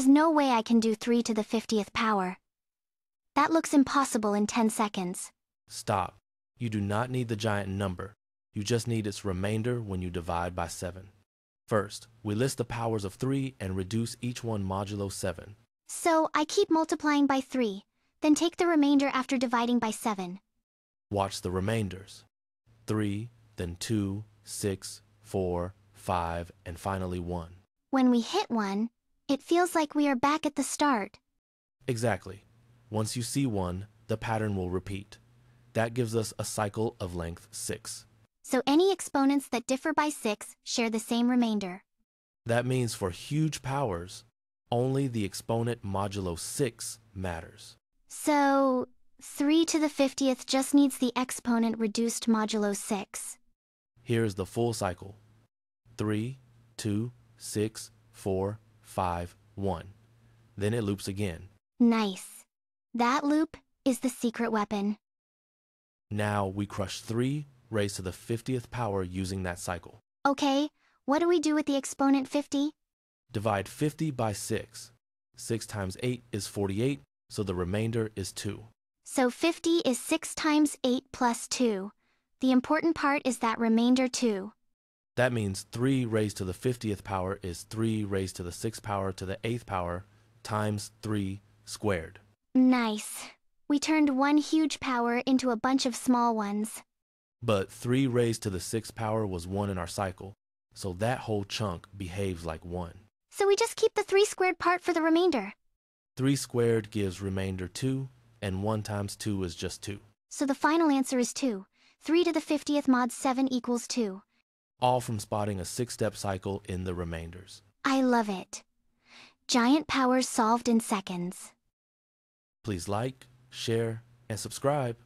is no way I can do 3 to the 50th power. That looks impossible in 10 seconds. Stop. You do not need the giant number. You just need its remainder when you divide by 7. First, we list the powers of 3 and reduce each one modulo 7. So I keep multiplying by 3, then take the remainder after dividing by 7. Watch the remainders. 3, then 2, 6, 4, 5, and finally 1. When we hit 1, it feels like we are back at the start. Exactly. Once you see 1, the pattern will repeat. That gives us a cycle of length 6. So any exponents that differ by 6 share the same remainder. That means for huge powers, only the exponent modulo 6 matters. So 3 to the 50th just needs the exponent reduced modulo 6. Here is the full cycle. 3, 2, 6, 4, 5, 1. Then it loops again. Nice. That loop is the secret weapon. Now we crush 3 raised to the 50th power using that cycle. Okay, what do we do with the exponent 50? Divide 50 by 6. 6 times 8 is 48, so the remainder is 2. So 50 is 6 times 8 plus 2. The important part is that remainder 2. That means 3 raised to the 50th power is 3 raised to the 6th power to the 8th power times 3 squared. Nice. We turned one huge power into a bunch of small ones. But 3 raised to the 6th power was 1 in our cycle, so that whole chunk behaves like 1. So we just keep the 3 squared part for the remainder. 3 squared gives remainder 2, and 1 times 2 is just 2. So the final answer is 2. 3 to the 50th mod 7 equals 2. All from spotting a 6-step cycle in the remainders. I love it. Giant powers solved in seconds. Please like, share, and subscribe.